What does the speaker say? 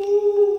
Ooh.